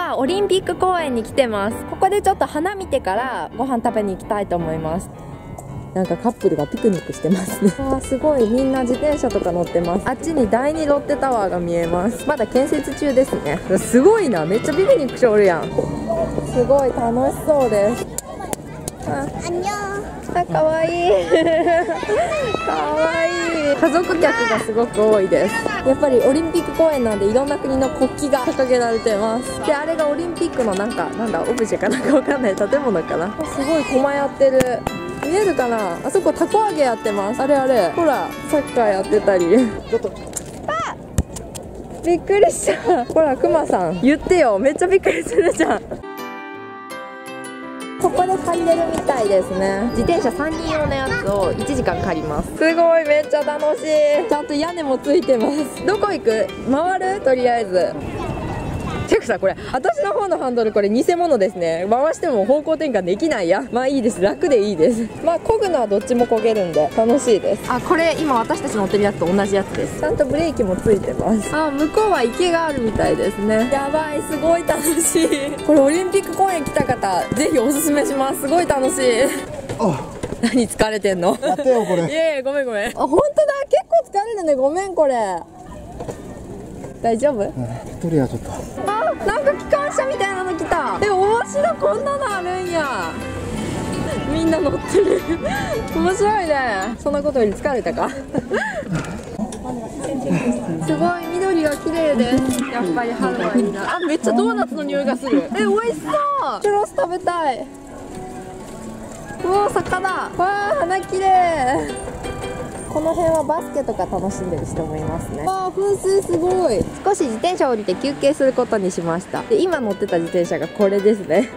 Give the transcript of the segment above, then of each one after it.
はオリンピック公園に来てます。ここでちょっと花見てからご飯食べに行きたいと思います。なんかカップルがピクニックしてますね。あーすごい。みんな自転車とか乗ってます。あっちに第2ロッテタワーが見えます。まだ建設中ですね。すごいな。めっちゃピクニックしておるやん。すごい楽しそうです。あ 안 녕. あかわい。いかわい。い家族客がすごく多いです。やっぱりオリンピック公園なんでいろんな国の国旗が掲げられてます。であれがオリンピックのなんかなんだオブジェかなんかわかんない。建物かな。すごい駒やってる。見えるかな？あそこたこ揚げやってます。あれあれ。ほらサッカーやってたり。ちょっと。あびっくりした。ほらクマさん。言ってよ。めっちゃびっくりするじゃんここで借りれるみたいですね。自転車3人用のやつを1時間借ります。すごいめっちゃ楽しい。ちゃんと屋根もついてます。どこ行く？回る？とりあえずてかさこれ私の方のハンドルこれ偽物ですね。回しても方向転換できないや。まあいいです。楽でいいです。まあ漕ぐのはどっちも漕げるんで楽しいです。あこれ今私たち乗ってるやつと同じやつです。ちゃんとブレーキもついてます。あ向こうは池があるみたいですね。やばい。すごい楽しい。これオリンピック公園来た方ぜひおすすめします。すごい楽しい。あ。何疲れてんの？やってよこれ。いやいやごめんごめん。あ本当だ。結構疲れるね。ごめんこれ大丈夫？うん。一人はちょっと。あなんか機関車みたいなの来た。え面白いこんなのあるんや。みんな乗ってる。面白いね。そんなことより疲れたか？すごい。緑が綺麗ですやっぱり春はいいなあめっちゃドーナツの匂いがする。え美味しそう。チュロス食べたい。うおー魚。わあ花綺麗この辺はバスケとか楽しんでる人もいますね。わあ噴水すごい。少し自転車降りて休憩することにしました。で今乗ってた自転車がこれですね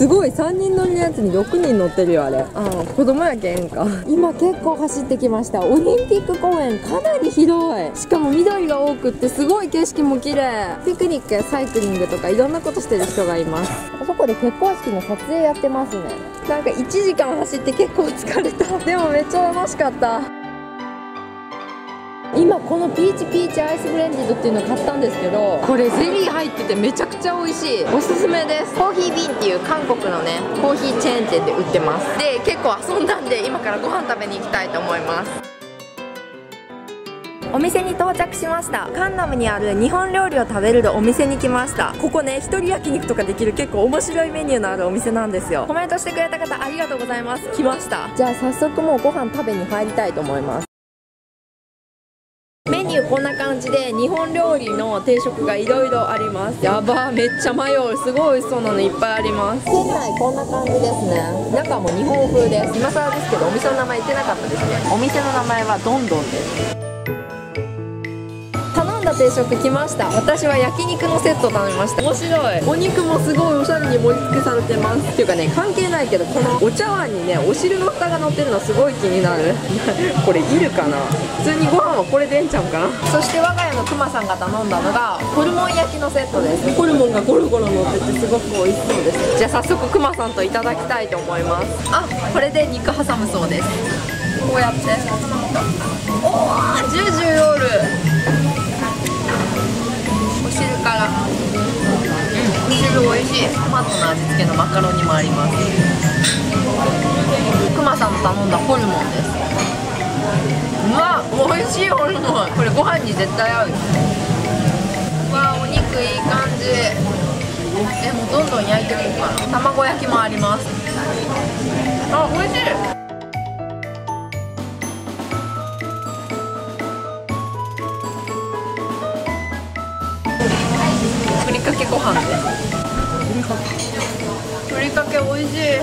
すごい。3人乗りのやつに6人乗ってるよあれ。ああ子供やけんか。今結構走ってきました。オリンピック公園かなり広い。しかも緑が多くってすごい景色も綺麗。ピクニックやサイクリングとかいろんなことしてる人がいます。あそこで結婚式の撮影やってますね。なんか1時間走って結構疲れた。でもめっちゃ楽しかった今このピーチピーチアイスブレンディドっていうのを買ったんですけどこれゼリー入っててめちゃくちゃ美味しい。おすすめです。コーヒービンっていう韓国のねコーヒーチェーン店で売ってます。で結構遊んだんで今からご飯食べに行きたいと思います。お店に到着しました。カンナムにある日本料理を食べれるお店に来ました。ここね一人焼肉とかできる結構面白いメニューのあるお店なんですよ。コメントしてくれた方ありがとうございます。来ました。じゃあ早速もうご飯食べに入りたいと思いますにこんな感じで日本料理の定食がいろいろあります。やばめっちゃ迷う。すごい美味しそうなのいっぱいあります。店内こんな感じですね。中も日本風です。今更ですけどお店の名前言ってなかったですね。お店の名前はどんどんです。定食来ました。私は焼肉のセット頼みました。面白い。お肉もすごいおしゃれに盛り付けされてます。っていうかね関係ないけどこのお茶碗にねお汁の蓋が乗ってるのすごい気になる。これいるかな？普通にご飯はこれでええんちゃうかな？そして我が家のクマさんが頼んだのがホルモン焼きのセットです。ホルモンがゴロゴロ乗っててすごく美味しそうです。じゃあ早速クマさんといただきたいと思います。あこれで肉挟むそうです。こうやってうんお汁美味しいトマトの味付けのマカロニもあります。クマさんの頼んだホルモンです。うわ美味しいホルモン。これご飯に絶対合う。うわお肉いい感じ。えもうどんどん焼いていこうかな。卵焼きもあります。あ美味しい。ふりかけご飯ですふりかけおいしい。で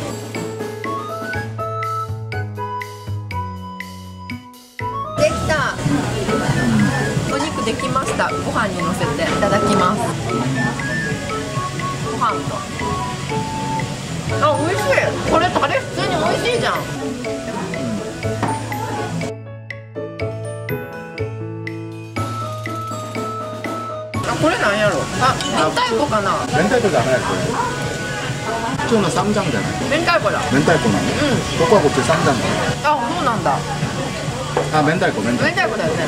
きた。お肉できました。ご飯にのせて。いただきます。ご飯と。あ美味しい。これタレ普通に美味しいじゃん。やろ。あ明太子かな。明太子じゃないこれ。今日の三ジャンじゃない明太子だ。明太子なのうん。ここはこっち三ジャンあそうなんだ。あ明太子明太明太子だよね。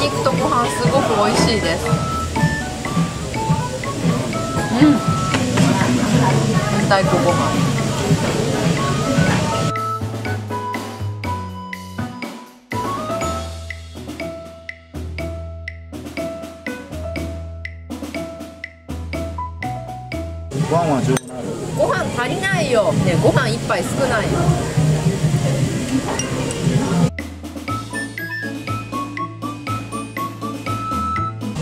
肉とご飯すごく美味しいです。うん。明太子ご飯ご飯は十分ある。ご飯足りないよ。ねご飯一杯少ないよ。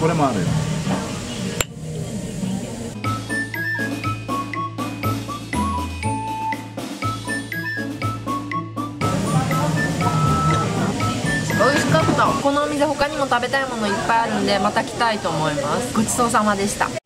これもあるよ。美味しかった。このお店他にも食べたいものいっぱいあるんでまた来たいと思います。ごちそうさまでした